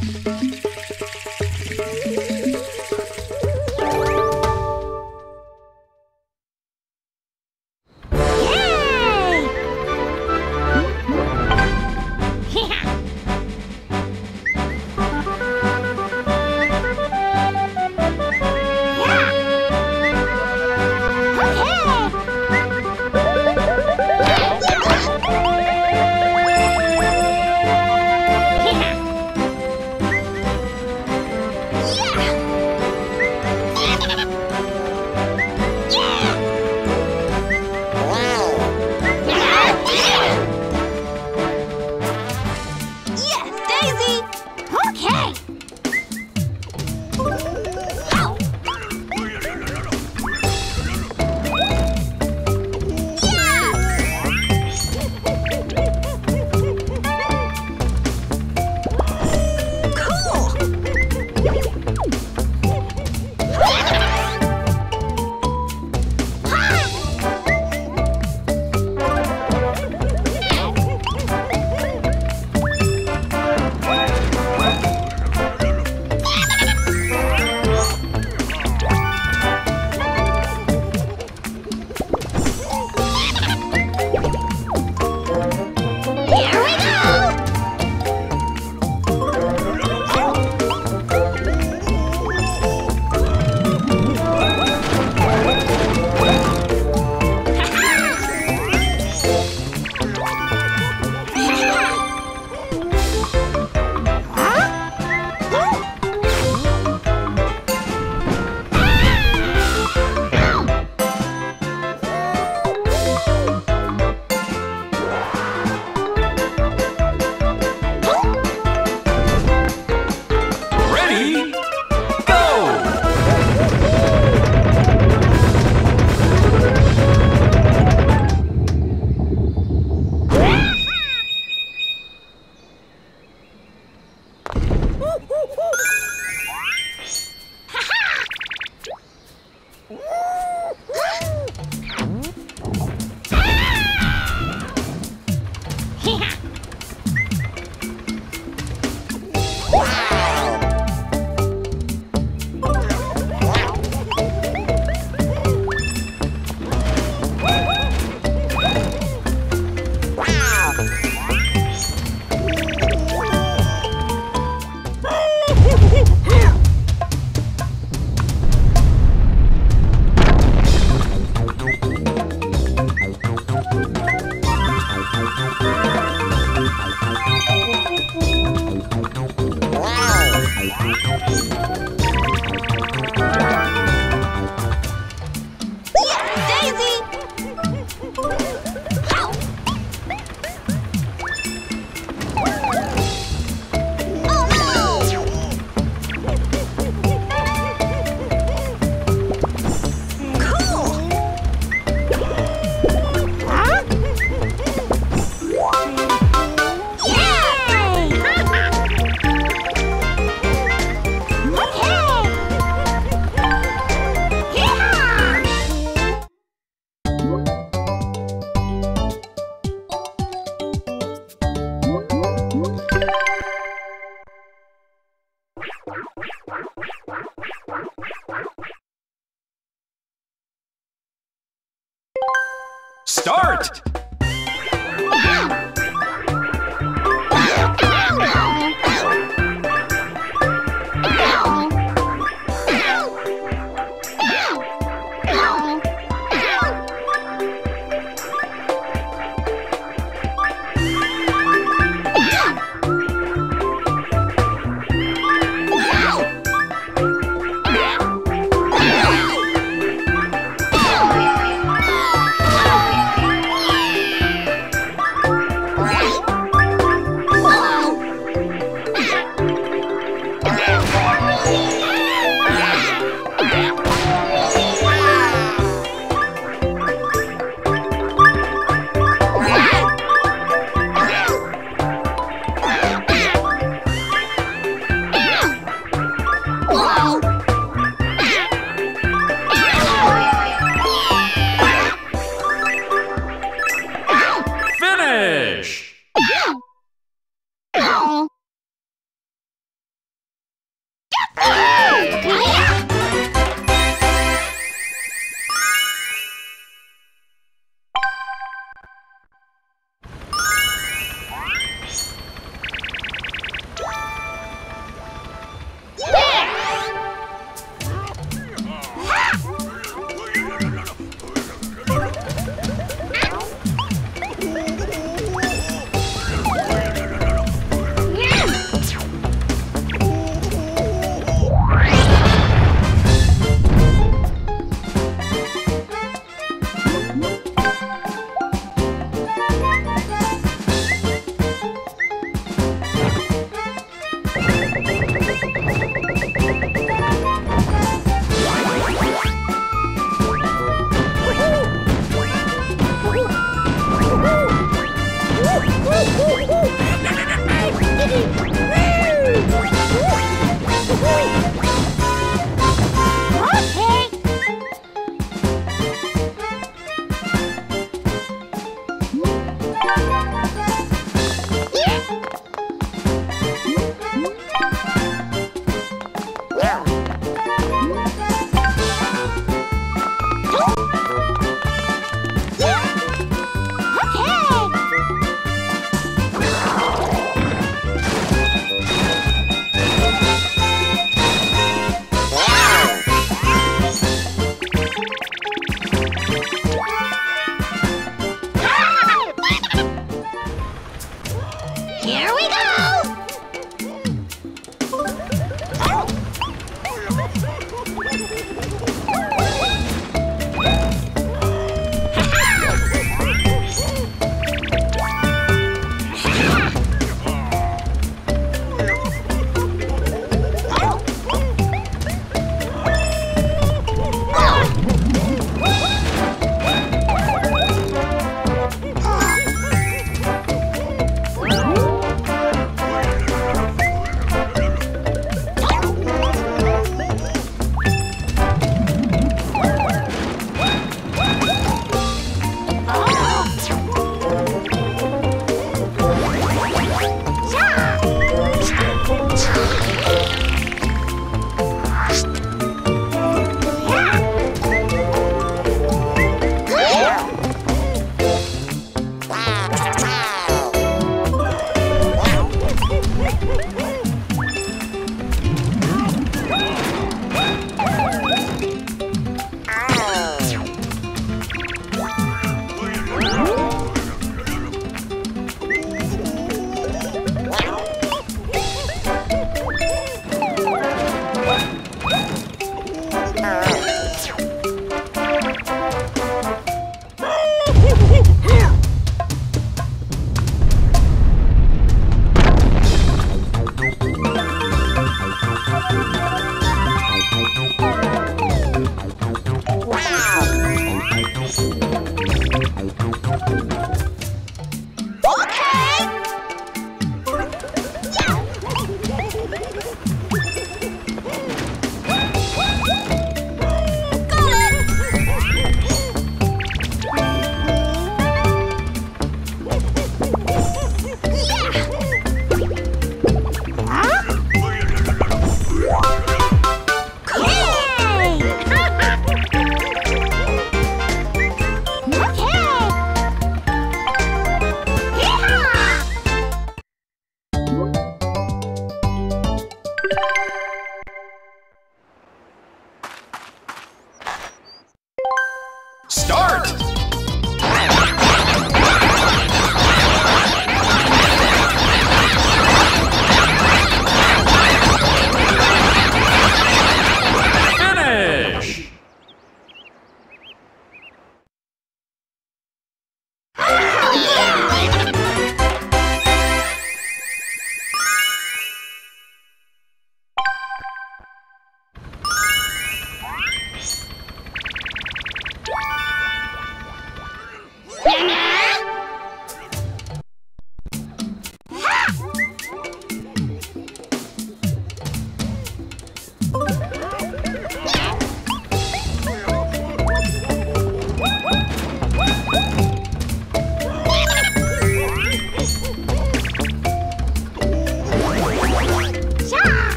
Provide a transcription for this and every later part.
Música heart.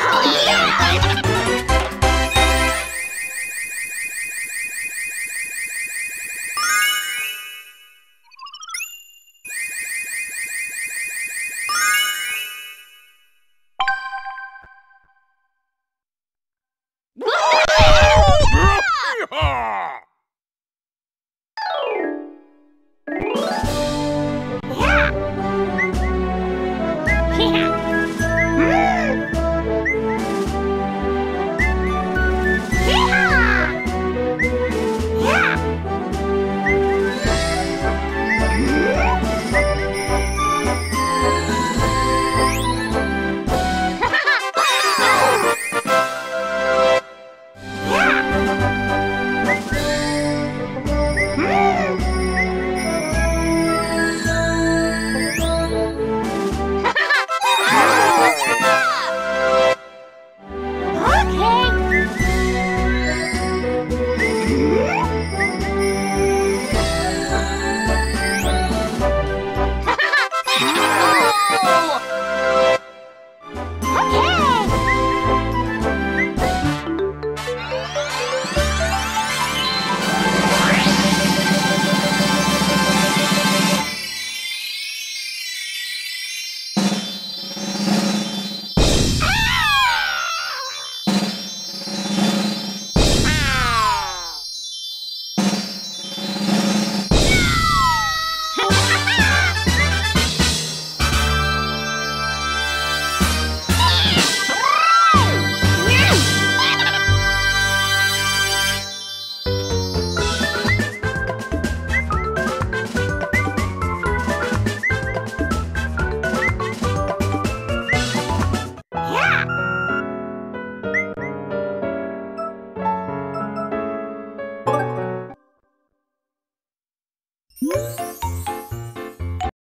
讨 厌